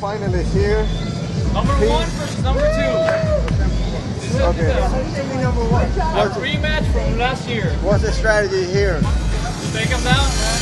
finally here. Number Pete. one versus number two. This is Okay. the- number one. a rematch from last year. What's the strategy here? Take him down.